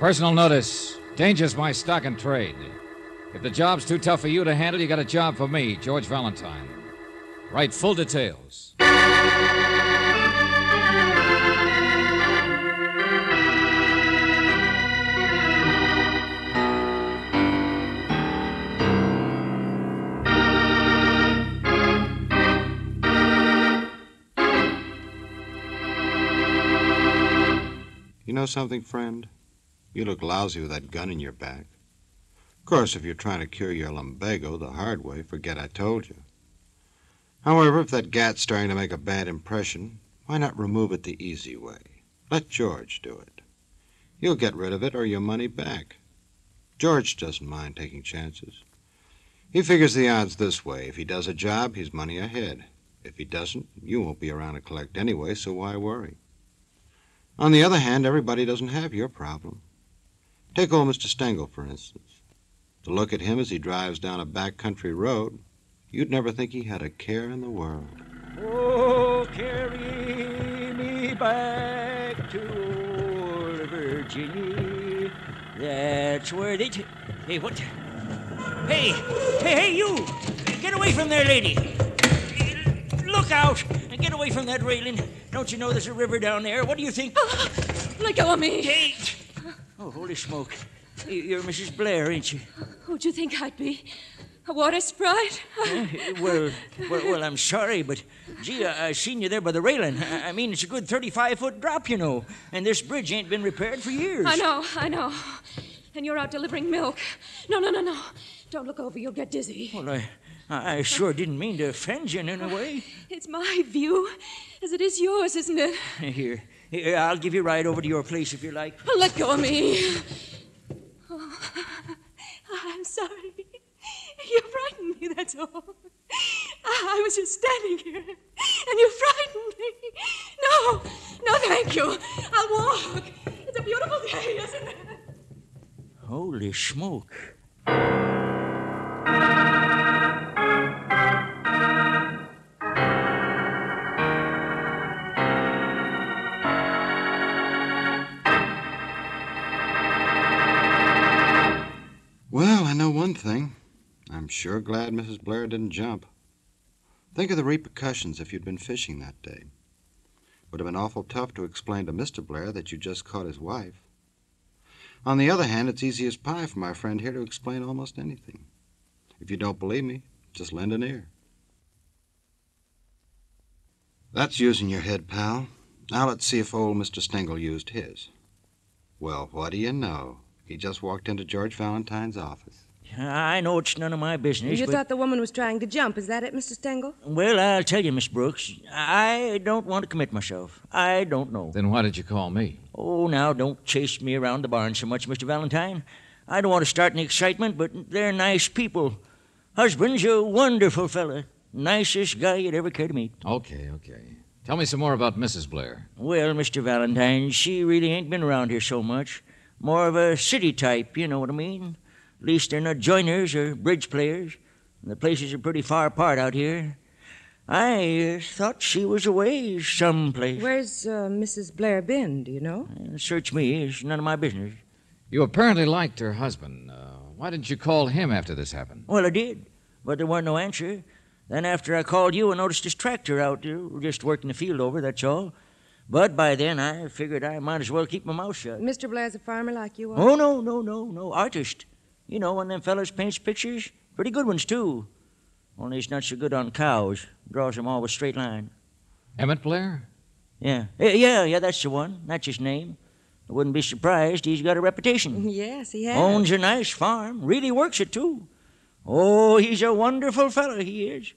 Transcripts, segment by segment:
Personal notice. Danger's my stock and trade. If the job's too tough for you to handle, you got a job for me, George Valentine. Write full details. You know something, friend? You look lousy with that gun in your back. Of course, if you're trying to cure your lumbago the hard way, forget I told you. However, if that gat's starting to make a bad impression, why not remove it the easy way? Let George do it. You'll get rid of it or your money back. George doesn't mind taking chances. He figures the odds this way. If he does a job, he's money ahead. If he doesn't, you won't be around to collect anyway, so why worry? On the other hand, everybody doesn't have your problem. Take old Mr. Stengel, for instance. To look at him as he drives down a back country road, you'd never think he had a care in the world. Oh, carry me back to old Virginia. That's where they. T- hey, what? Hey, hey, hey, you! Get away from there, lady! Look out! And get away from that railing. Don't you know there's a river down there? What do you think? Let go of me. Hey! Oh, holy smoke. You- You're Mrs. Blair, ain't you? Who'd you think I'd be? A water sprite? Eh, well, well, well, I'm sorry, but gee, I, I seen you there by the railing. I, I mean, it's a good 35 foot drop, you know, and this bridge ain't been repaired for years. I know, I know. And you're out delivering milk. No, no, no, no. Don't look over, you'll get dizzy. Well, I, I sure didn't mean to offend you in any way. It's my view, as it is yours, isn't it? Here, Eh, I'll give you a ride over to your place if you like. Let go of me. Oh, I'm sorry. You frightened me, that's all. I was just standing here, and you frightened me. No, no, thank you. I'll walk. It's a beautiful day, isn't it? Holy smoke. I know one thing. I'm sure glad Mrs. Blair didn't jump. Think of the repercussions if you'd been fishing that day. Would have been awful tough to explain to Mr. Blair that you just caught his wife. On the other hand, it's easy as pie for my friend here to explain almost anything. If you don't believe me, just lend an ear. That's using your head, pal. Now let's see if old Mr. Stengel used his. Well, what do you know? He just walked into George Valentine's office. I know it's none of my business, You but thought the woman was trying to jump. Is that it, Mr. Stengel? well, I'll tell you, Miss Brooks, I don't want to commit myself. I don't know. Then why did you call me? Oh, now don't chase me around the barn so much, Mr. Valentine. I don't want to start any excitement, but they're nice people. Husband's a wonderful fella. Nicest guy you'd ever care to meet. Okay, okay. Tell me some more about Mrs. Blair. Well, Mr. Valentine, she really ain't been around here so much. More of a city type, you know what I mean? At least they're not joiners or bridge players. The places are pretty far apart out here. I uh, thought she was away someplace. Where's uh, Mrs. Blair been? Do you know? Uh, search me. It's none of my business. You apparently liked her husband. Uh, why didn't you call him after this happened? Well, I did, but there wasn't no answer. Then after I called you, I noticed his tractor out there, just working the field over, that's all. But by then, I figured I might as well keep my mouth shut. Mr. Blair's a farmer like you are? Oh, no, no, no, no. Artist. You know, one of them fellas paints pictures. Pretty good ones, too. Only he's not so good on cows. Draws them all with straight line. Emmett Blair? Yeah. Eh, Yeah, yeah, that's the one. That's his name. I wouldn't be surprised. He's got a reputation. Yes, he has. Owns a nice farm. Really works it, too. Oh, he's a wonderful fellow, he is.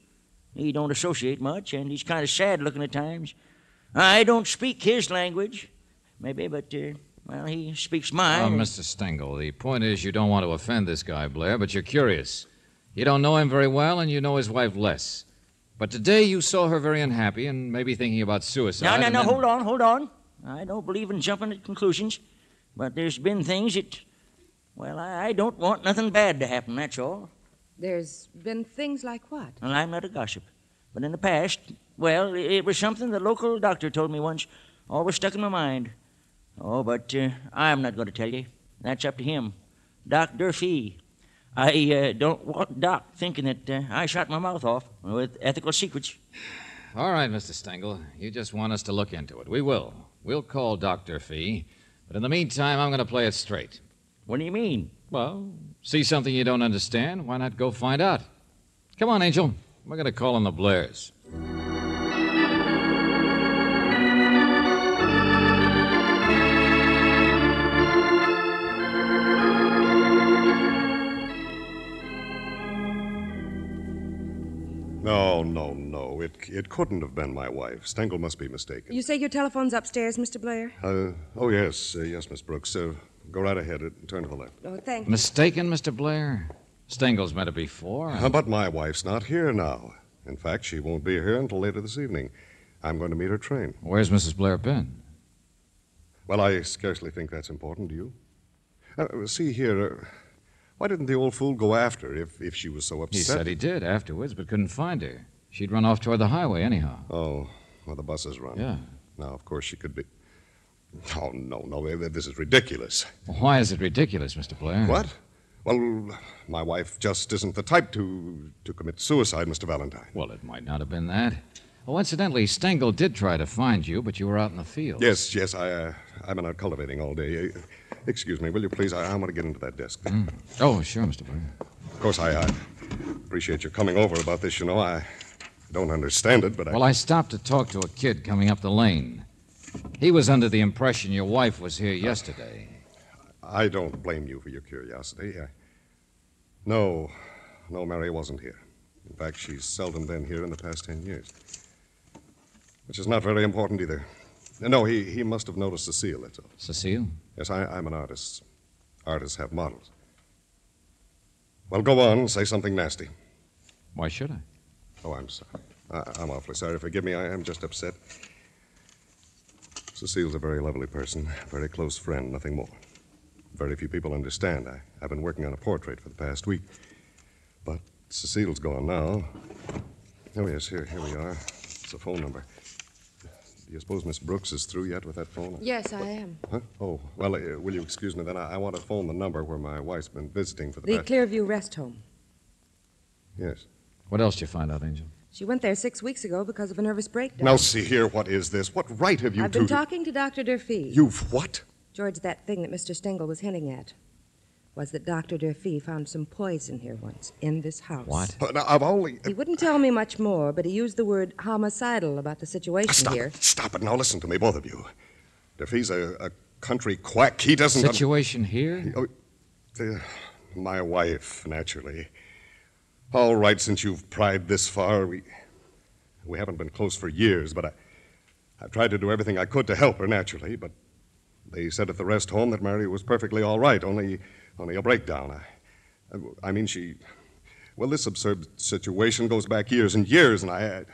He don't associate much, and he's kind of sad looking at times. I don't speak his language, maybe, but, uh, well, he speaks Oh, mine. Mr. Stengel, the point is you don't want to offend this guy, Blair, but you're curious. You don't know him very well, and you know his wife less. But today you saw her very unhappy and maybe thinking about suicide. No, no, and no, then- hold on, hold on. I don't believe in jumping at conclusions, but there's been things that, well, I I don't want nothing bad to happen, that's all. There's been things like what? Well, I'm not a gossip. But in the past, well, it was something the local doctor told me once, always stuck in my mind. Oh, but uh, I'm not going to tell you. That's up to him. Doc Durfee. I uh, don't want Doc thinking that uh, I shot my mouth off with ethical secrets. All right, Mr. Stengel. You just want us to look into it. We will. We'll call Dr. Fee. But in the meantime, I'm going to play it straight. What do you mean? Well, see something you don't understand? Why not go find out? Come on, Angel. We're going to call on the Blairs. No, no, no. It, it couldn't have been my wife. Stengel must be mistaken. You say your telephone's upstairs, Mr. Blair? Uh, oh, yes, uh, yes, Miss Brooks. Uh, go right ahead and turn to the left. Oh, thank you. Mistaken, Mr. Blair? Stengel's met her before. Uh, but my wife's not here now. In fact, she won't be here until later this evening. I'm going to meet her train. Where's Mrs. Blair been? Well, I scarcely think that's important, do you? Uh, see here, uh, why didn't the old fool go after her if, if she was so upset? He said he did afterwards, but couldn't find her. She'd run off toward the highway anyhow. Oh, well, the bus is run. Yeah. Now, of course, she could be. Oh, no, no, this is ridiculous. Why is it ridiculous, Mr. Blair? What? Well, my wife just isn't the type to, to commit suicide, Mr. Valentine. Well, it might not have been that. Oh, incidentally, Stengel did try to find you, but you were out in the field. Yes, yes, I, uh, I've been out cultivating all day. Excuse me, will you please? I, I want to get into that desk. Mm. Oh, sure, Mr. Blair. Of course, I, I appreciate your coming over about this. You know, I don't understand it, but I. Well, I stopped to talk to a kid coming up the lane. He was under the impression your wife was here yesterday. I don't blame you for your curiosity. I... No, no, Mary wasn't here. In fact, she's seldom been here in the past ten years. Which is not very important either. No, he, he must have noticed Cecile, that's all. Cecile? Yes, I, I'm an artist. Artists have models. Well, go on, say something nasty. Why should I? Oh, I'm sorry. I, I'm awfully sorry. Forgive me, I am just upset. Cecile's a very lovely person, a very close friend, nothing more. Very few people understand. I, I've been working on a portrait for the past week. But Cecile's gone now. Oh, yes, here, here we are. It's a phone number. Do you suppose Miss Brooks is through yet with that phone? Yes, I am. Huh? Oh, well, uh, will you excuse me then? I, I want to phone the number where my wife's been visiting for the, The past... Clearview Rest Home. Yes. What else did you find out, Angel? She went there six weeks ago because of a nervous breakdown. Now, see here, what is this? What right have you I've two been to- talking to Dr. Durfee. You've what? George, that thing that Mr. Stengel was hinting at was that Dr. Durfee found some poison here once in this house. What? Uh, now, I've only... He wouldn't tell me much more, but he used the word homicidal about the situation Stop here. it. Stop it. Now, listen to me, both of you. If he's a, a country quack, he doesn't... Situation here? Oh, uh, my wife, naturally. All right, since you've pried this far, we we haven't been close for years, but I I've tried to do everything I could to help her, naturally. But they said at the rest home that Mary was perfectly all right, only only a breakdown. I I mean, she. Well, this absurd situation goes back years and years, and I. I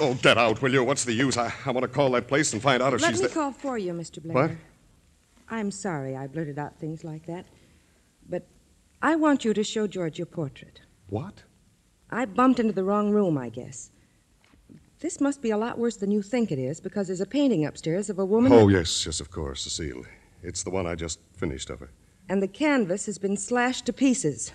oh, get out, will you? What's the use? I, I want to call that place and find out if Let she's me there. call for you, Mr. Blair. What? I'm sorry I blurted out things like that, but I want you to show George your portrait. What? I bumped into the wrong room, I guess. This must be a lot worse than you think it is because there's a painting upstairs of a woman. Oh, yes, yes, of course, Cecile. It's the one I just finished of her. And the canvas has been slashed to pieces.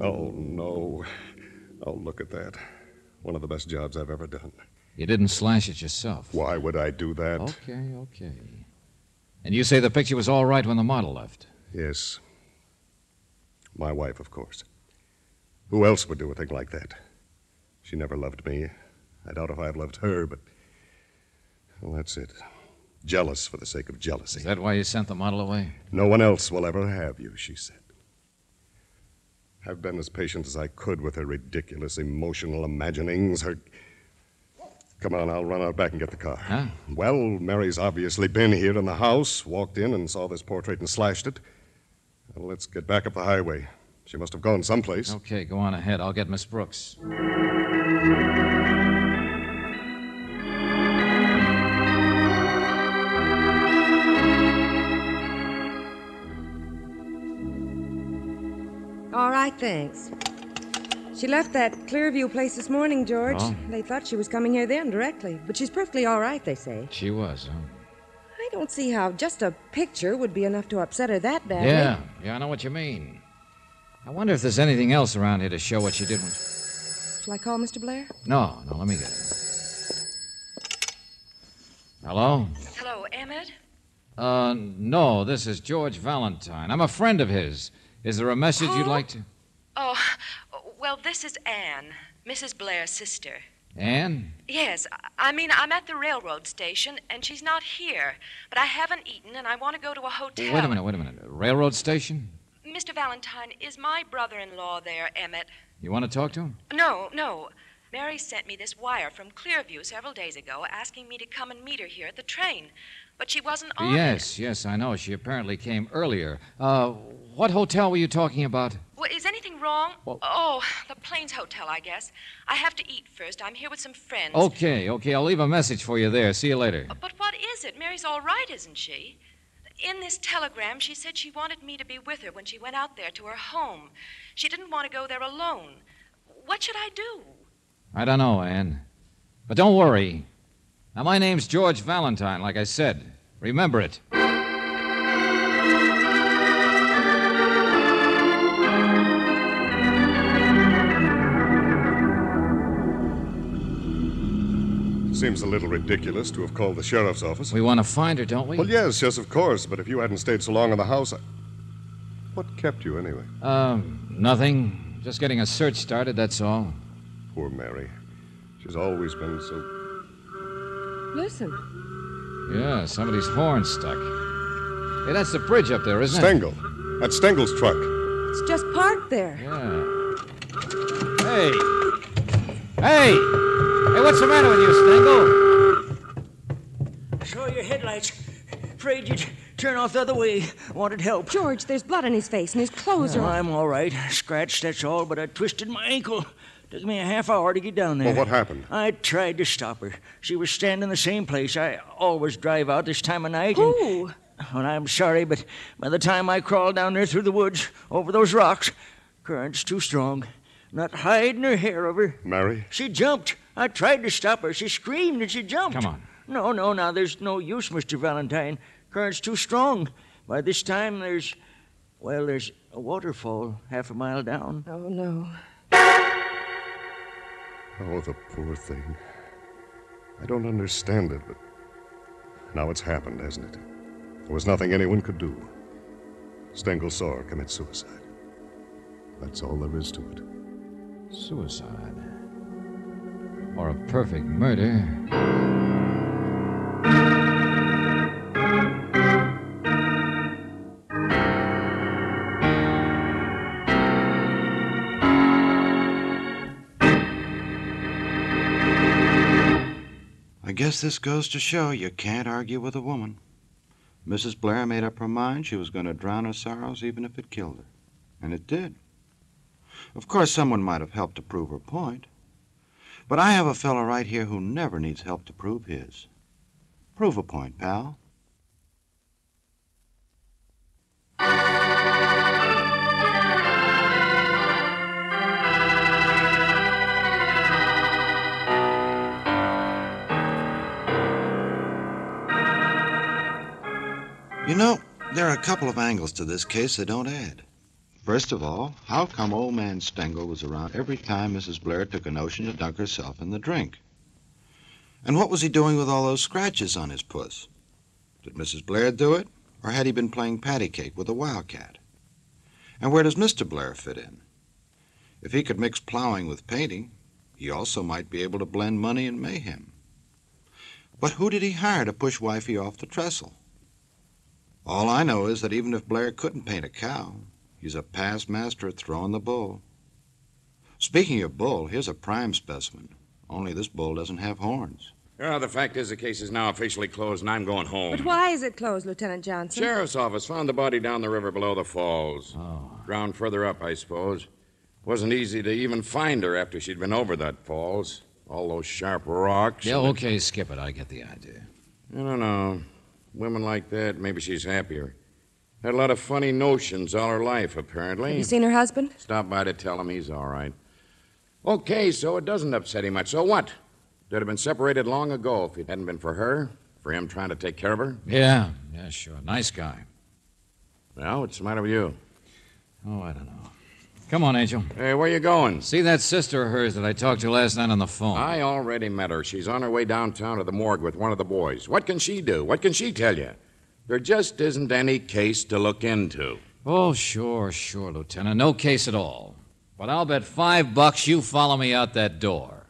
Oh, no. Oh, look at that. One of the best jobs I've ever done. You didn't slash it yourself. Why would I do that? Okay, okay. And you say the picture was all right when the model left? Yes. My wife, of course. Who else would do a thing like that? She never loved me. I doubt if I've loved her, but. Well, that's it. Jealous for the sake of jealousy. Is that why you sent the model away? No one else will ever have you, she said. I've been as patient as I could with her ridiculous emotional imaginings, her. Come on, I'll run out back and get the car. Huh? Well, Mary's obviously been here in the house, walked in and saw this portrait and slashed it. Well, let's get back up the highway. She must have gone someplace. Okay, go on ahead. I'll get Miss Brooks. All right, thanks. She left that Clearview place this morning, George. Oh. They thought she was coming here then directly. But she's perfectly all right, they say. She was, huh? I don't see how just a picture would be enough to upset her that badly. Yeah, yeah, I know what you mean. I wonder if there's anything else around here to show what she did when. Shall I call Mr. Blair? No, no, let me get it. Hello? Hello, Emmett? Uh, no, this is George Valentine. I'm a friend of his. Is there a message you'd like to. Oh, well, this is Anne, Mrs. Blair's sister. Anne? Yes, I- I mean, I'm at the railroad station, and she's not here. But I haven't eaten, and I want to go to a hotel. Wait a minute, wait a minute. Railroad station? Mr. Valentine, is my brother in law there, Emmett? You want to talk to him? No, no. Mary sent me this wire from Clearview several days ago asking me to come and meet her here at the train. But she wasn't on. it. Yes, yes, I know. She apparently came earlier. Uh, what hotel were you talking about? Well, is anything wrong? Well- Oh, the Plains Hotel, I guess. I have to eat first. I'm here with some friends. Okay, okay, I'll leave a message for you there. See you later. But what is it? Mary's all right, isn't she? In this telegram, she said she wanted me to be with her when she went out there to her home. She didn't want to go there alone. What should I do? I don't know, Anne. But don't worry. Now, my name's George Valentine, like I said. Remember it. Seems a little ridiculous to have called the sheriff's office. We want to find her, don't we? Well, yes, yes, of course. But if you hadn't stayed so long in the house, I... what kept you anyway? Um, nothing. Just getting a search started, that's all. Poor Mary. She's always been so. Listen. Yeah, somebody's horn stuck. Hey, that's the bridge up there, isn't it? Stengel. That's Stengel's truck. It's just parked there. Yeah. Hey. Hey! Hey, what's the matter with you, Stengel? Saw your headlights. Afraid you'd turn off the other way. Wanted help. George, there's blood on his face and his clothes Oh, are. I'm all right. Scratched, that's all, but I twisted my ankle. Took me a half hour to get down there. Well, what happened? I tried to stop her. She was standing the same place. I always drive out this time of night. and- Who? Well, I'm sorry, but by the time I crawled down there through the woods, over those rocks, current's too strong. Not hiding her hair over. Mary? She jumped. I tried to stop her. She screamed and she jumped. Come on. No, no, now there's no use, Mr. Valentine. Current's too strong. By this time, there's. Well, there's a waterfall half a mile down. Oh, no. Oh, the poor thing. I don't understand it, but now it's happened, hasn't it? There was nothing anyone could do. Stengel saw her commit suicide. That's all there is to it. Suicide. Or a perfect murder. I guess this goes to show you can't argue with a woman. Mrs. Blair made up her mind she was going to drown her sorrows even if it killed her. And it did. Of course, someone might have helped to prove her point. But I have a fellow right here who never needs help to prove his. Prove a point, pal. You know, there are a couple of angles to this case that don't add. First of all, how come old man Stengel was around every time Mrs. Blair took a notion to dunk herself in the drink? And what was he doing with all those scratches on his puss? Did Mrs. Blair do it, or had he been playing patty cake with a wildcat? And where does Mr. Blair fit in? If he could mix plowing with painting, he also might be able to blend money and mayhem. But who did he hire to push wifey off the trestle? All I know is that even if Blair couldn't paint a cow, he's a past master at throwing the bull. Speaking of bull, here's a prime specimen. Only this bull doesn't have horns. Well, the fact is the case is now officially closed, and I'm going home. But why is it closed, Lieutenant Johnson? Sheriff's office found the body down the river below the falls. Oh. Ground further up, I suppose. Wasn't easy to even find her after she'd been over that falls. All those sharp rocks. Yeah, and- okay, skip it. I get the idea. I don't know. Women like that, maybe she's happier. Had a lot of funny notions all her life, apparently. Have you seen her husband? Stop by to tell him he's all right. Okay, so it doesn't upset him much. So what? They'd have been separated long ago if it hadn't been for her, for him trying to take care of her. Yeah, yeah, sure. Nice guy. Well, what's the matter with you? Oh, I don't know. Come on, Angel. Hey, where you going? See that sister of hers that I talked to last night on the phone? I already met her. She's on her way downtown to the morgue with one of the boys. What can she do? What can she tell you? There just isn't any case to look into. Oh, sure, sure, Lieutenant. No case at all. But I'll bet five bucks you follow me out that door.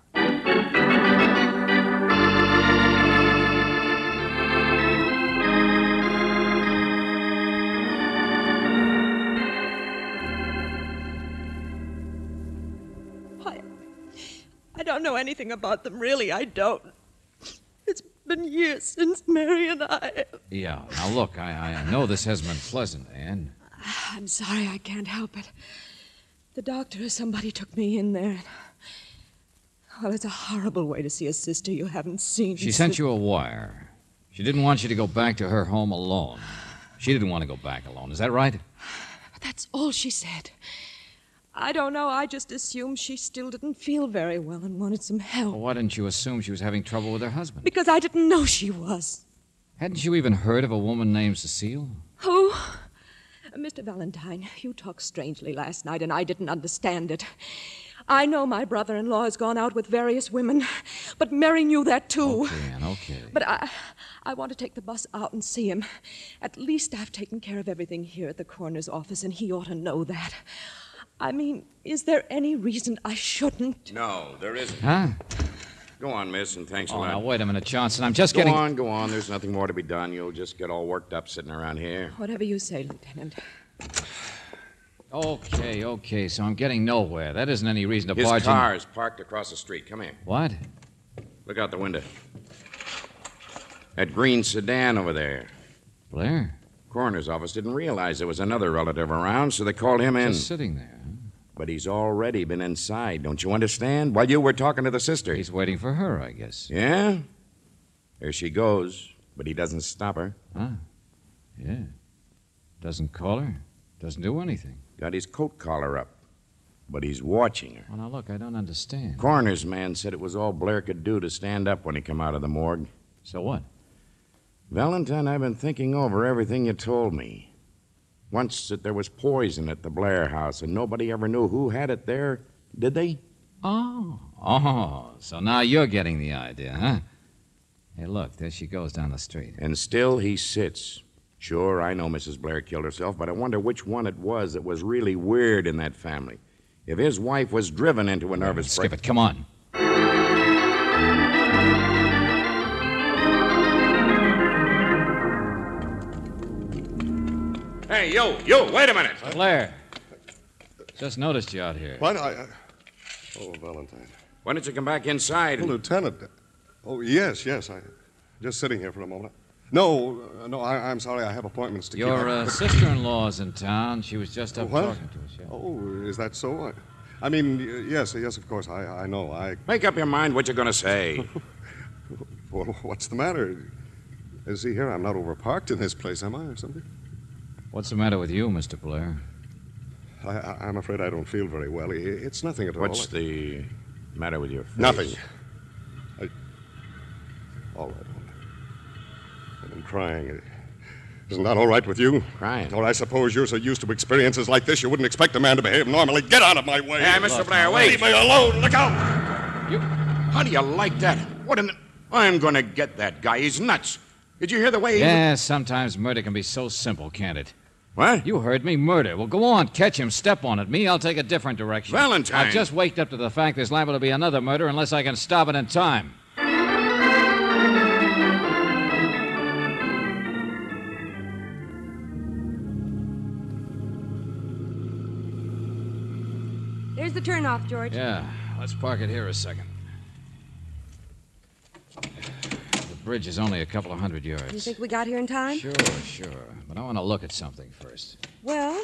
I, I don't know anything about them, really. I don't. Been years since Mary and I. Yeah. Now, look, I, I know this hasn't been pleasant, Anne. Ah, I'm sorry, I can't help it. The doctor or somebody took me in there. Oh, well, it's a horrible way to see a sister you haven't seen. She sent you a wire. She didn't want you to go back to her home alone. She didn't want to go back alone. Is that right? That's all she said. I don't know. I just assumed she still didn't feel very well and wanted some help. Well, why didn't you assume she was having trouble with her husband? Because I didn't know she was. Hadn't you even heard of a woman named Cecile? Who? Mr. Valentine, you talked strangely last night, and I didn't understand it. I know my brother in law has gone out with various women, but Mary knew that too. Okay, Anne, okay. But I, I want to take the bus out and see him. At least I've taken care of everything here at the coroner's office, and he ought to know that. I mean, is there any reason I shouldn't? No, there isn't. Huh? Go on, miss, and thanks a Oh, lot. now, wait a minute, Johnson. I'm just go getting. on, go on. There's nothing more to be done. You'll just get all worked up sitting around here. Whatever you say, Lieutenant. Okay, okay, so I'm getting nowhere. That isn't any reason to His barge in- car is parked across the street. Come here. What? Look out the window. That green sedan over there. Blair? Coroner's office didn't realize there was another relative around, so they called him in. Just sitting there. But he's already been inside, don't you understand? While you were talking to the sister. He's waiting for her, I guess. Yeah? There she goes, but he doesn't stop her. Huh? Yeah. Doesn't call her. Doesn't do anything. Got his coat collar up, but he's watching her. Well, now look, I don't understand. Coroner's man said it was all Blair could do to stand up when he come out of the morgue. So what? Valentine, I've been thinking over everything you told me. Once that there was poison at the Blair house, and nobody ever knew who had it there, did they? Oh. Oh, so now you're getting the idea, huh? Hey, look, there she goes down the street. And still he sits. Sure, I know Mrs. Blair killed herself, but I wonder which one it was that was really weird in that family. If his wife was driven into a nervous Skip break- it, come on. Hey, you, you, wait a minute. Blair. Just noticed you out here. What? I, I... Oh, Valentine. Why don't you come back inside? Oh, and- Lieutenant. Oh, yes, yes. I just sitting here for a moment. No, uh, no. I, I'm sorry. I have appointments to Your keep. uh, sister-in-law's in town. She was just up What? talking to us. Yeah. Oh, is that so? I, I mean, yes, yes. Of course. I, I know. I. Make up your mind what you're going to say. Well, what's the matter? Uh, See here, I'm not overparked in this place, am I, or something? What's the matter with you, Mr. Blair? I, I, I'm afraid I don't feel very well. It's nothing at all. What's the matter with your face? Nothing. I... All right, all right. I've been crying. Isn't that all right with you? Crying? Or I suppose you're so used to experiences like this you wouldn't expect a man to behave normally. Get out of my way! Hey, Mr. Look, Blair, wait. Leave me alone! Look out! You, how do you like that? What in the... I'm going to get that guy. He's nuts. Did you hear the way he... Yeah, sometimes murder can be so simple, can't it? What? You heard me, murder. Well, go on, catch him, step on it. Me, I'll take a different direction. Valentine. I've just waked up to the fact there's liable to be another murder unless I can stop it in time. There's the turnoff, George. Yeah, let's park it here a second. The bridge is only a couple of hundred yards. You think we got here in time? Sure, sure. But I want to look at something first. Well,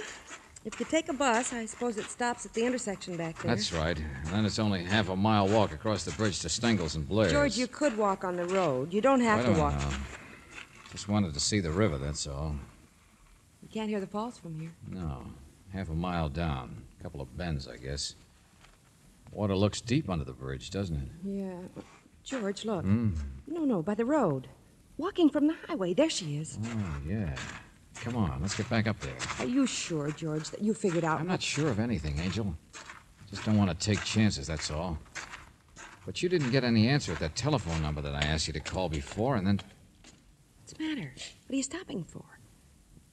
if you take a bus, I suppose it stops at the intersection back there. That's right. And then it's only half a mile walk across the bridge to Stengels and Blair's. George, you could walk on the road. You don't have Wait to walk. now. Just wanted to see the river, that's all. You can't hear the falls from here. No, half a mile down. A couple of bends, I guess. Water looks deep under the bridge, doesn't it? Yeah. George, look. Mm. No, no, by the road. Walking from the highway. There she is. Oh, yeah. Come on, let's get back up there. Are you sure, George, that you figured out? I'm not sure of anything, Angel. Just don't want to take chances, that's all. But you didn't get any answer at that telephone number that I asked you to call before, and then. What's the matter? What are you stopping for?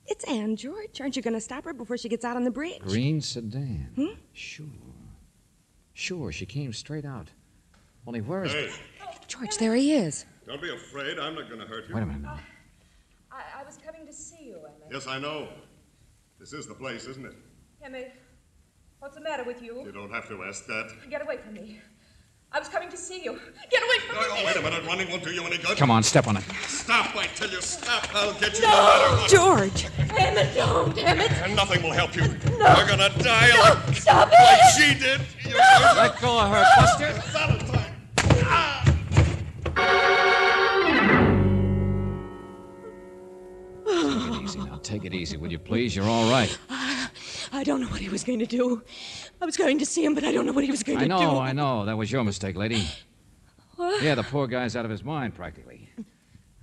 It's Anne, George. Aren't you going to stop her before she gets out on the bridge? Green sedan. Hmm? Sure. Sure, she came straight out. Only where is. Hey, George, there he is. don't be afraid. I'm not going to hurt you. Wait a minute now. I, I was coming to see you, Emmett. Yes, I know. This is the place, isn't it? Emmett, what's the matter with you? You don't have to ask that. Get away from me. I was coming to see you. Get away from Oh, me! wait a minute. Running won't do you any good. Come on, step on it. Stop. I tell you, stop. I'll get you no matter what. George! Emmett, don't! Emmett! And nothing will help you. No. You're going to die like, Stop like she did. You're going to... Let go of her, Buster. Take it easy, will you please? You're all right. I don't know what he was going to do. I was going to see him, but I don't know what he was going I to do. I know, I know. That was your mistake, lady. What? Yeah, the poor guy's out of his mind, practically.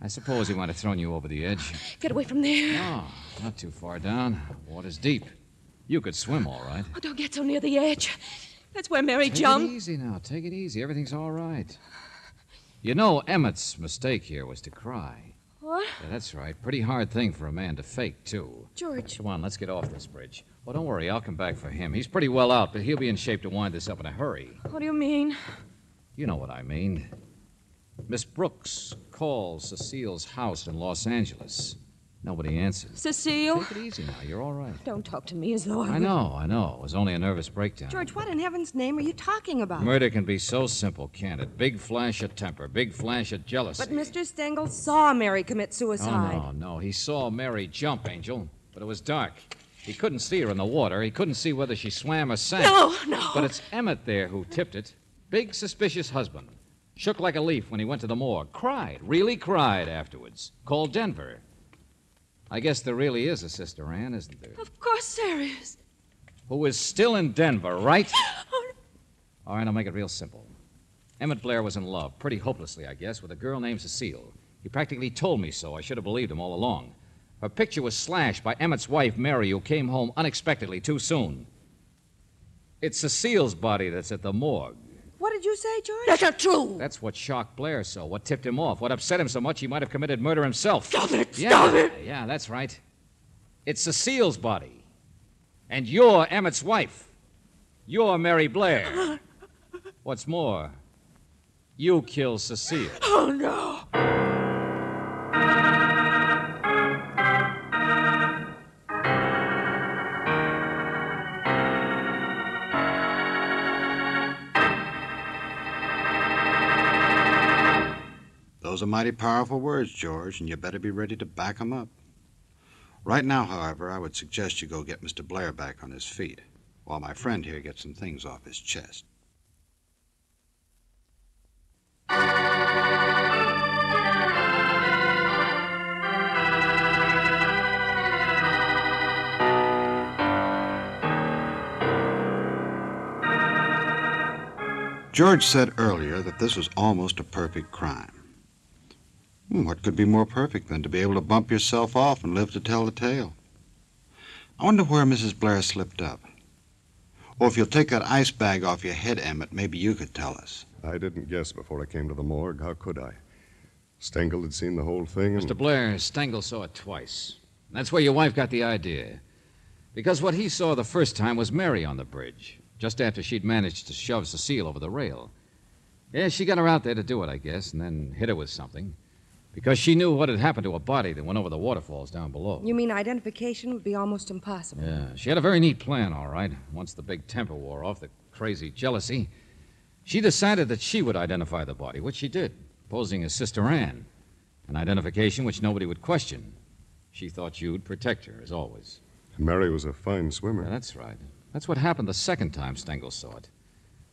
I suppose he might have thrown you over the edge. Get away from there. No, not too far down. Water's deep. You could swim, all right. Oh, don't get so near the edge. That's where Mary Take jumped. Take it easy now. Take it easy. Everything's all right. You know, Emmett's mistake here was to cry. What? Yeah, that's right. Pretty hard thing for a man to fake, too. George. Come on, let's get off this bridge. Well, don't worry. I'll come back for him. He's pretty well out, but he'll be in shape to wind this up in a hurry. What do you mean? You know what I mean. Miss Brooks calls Cecile's house in Los Angeles. Nobody answers. Cecile? Take it easy now. You're all right. Don't talk to me as though I, I know, I know. It was only a nervous breakdown. George, what in heaven's name are you talking about? Murder can be so simple, can't it? Big flash of temper, big flash of jealousy. But Mr. Stengel saw Mary commit suicide. Oh, no, no. He saw Mary jump, Angel, but it was dark. He couldn't see her in the water. He couldn't see whether she swam or sank. No, no. But it's Emmett there who tipped it. Big, suspicious husband. Shook like a leaf when he went to the morgue. Cried, really cried afterwards. Called Denver. I guess there really is a Sister Anne, isn't there? Of course there is. Who is still in Denver, right? Oh, All right, I'll make it real simple. Emmett Blair was in love, pretty hopelessly, I guess, with a girl named Cecile. He practically told me so. I should have believed him all along. Her picture was slashed by Emmett's wife, Mary, who came home unexpectedly too soon. It's Cecile's body that's at the morgue. What did you say, George? That's not true. That's what shocked Blair so, what tipped him off, what upset him so much he might have committed murder himself. Stop it. Yeah, Stop it. yeah, that's right. It's Cecile's body. And you're Emmett's wife. You're Mary Blair. What's more, you killed Cecile. Oh, no. Those are mighty powerful words, George, and you better be ready to back back 'em up. Right now, however, I would suggest you go get Mr. Blair back on his feet, while my friend here gets some things off his chest. George said earlier that this was almost a perfect crime. Hmm, What could be more perfect than to be able to bump yourself off and live to tell the tale? I wonder where Mrs. Blair slipped up. Or if you'll take that ice bag off your head, Emmett, maybe you could tell us. I didn't guess before I came to the morgue. How could I? Stengel had seen the whole thing. And... Mr. Blair, Stengel saw it twice. That's where your wife got the idea. Because what he saw the first time was Mary on the bridge, just after she'd managed to shove Cecile over the rail. Yeah, she got her out there to do it, I guess, and then hit her with something. Because she knew what had happened to a body that went over the waterfalls down below. You mean identification would be almost impossible? Yeah, she had a very neat plan, all right. Once the big temper wore off, the crazy jealousy, she decided that she would identify the body, which she did, posing as Sister Anne. An identification which nobody would question. She thought you'd protect her, as always. Mary was a fine swimmer. Yeah, that's right. That's what happened the second time Stengel saw it.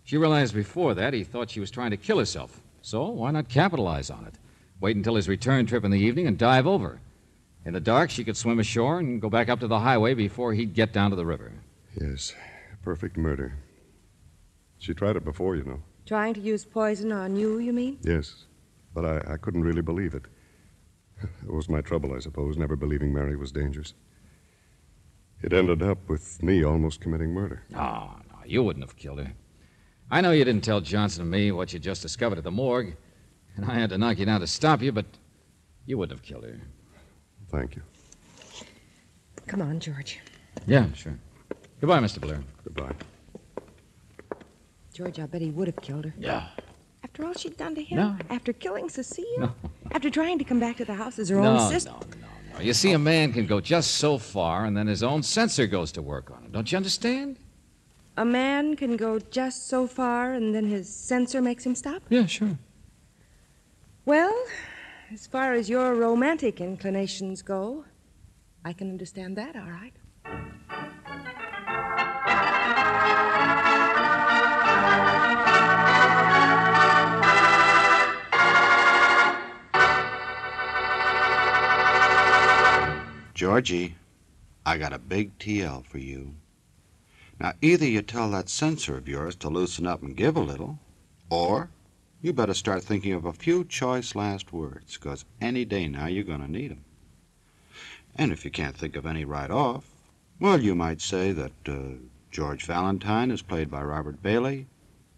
She realized before that he thought she was trying to kill herself. So why not capitalize on it? Wait until his return trip in the evening and dive over. In the dark, she could swim ashore and go back up to the highway before he'd get down to the river. Yes, perfect murder. She tried it before, you know. Trying to use poison on you, you mean? Yes. But I, I couldn't really believe it. It was my trouble, I suppose, never believing Mary was dangerous. It ended up with me almost committing murder. No, no, you wouldn't have killed her. I know you didn't tell Johnson and me what you just discovered at the morgue, and I had to knock you down to stop you, but you wouldn't have killed her. Thank you. Come on, George. Yeah, sure. Goodbye, Mr. Blair. Goodbye. George, I bet he would have killed her. Yeah. After all she'd done to him? No. After killing Cecile? No. After trying to come back to the house as her no, own sister? no, no, no. You see, a man can go just so far, and then his own censor goes to work on him. Don't you understand? A man can go just so far and then his censor makes him stop? Yeah, sure. Well, as far as your romantic inclinations go, I can understand that, all right. Georgie, I got a big TL for you. Now, either you tell that censor of yours to loosen up and give a little, or you better start thinking of a few choice last words, 'cause any day now you're going to need 'em. And if you can't think of any right off, well, you might say that uh, George Valentine is played by Robert Bailey,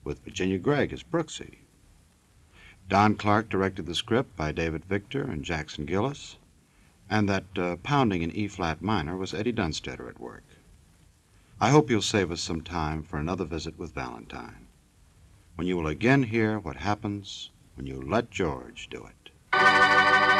with Virginia Gregg as Brooksy. Don Clark directed the script by David Victor and Jackson Gillis and that uh, pounding in E flat minor was Eddie Dunstedter at work. I hope you'll save us some time for another visit with Valentine, when you will again hear what happens when you let George do it.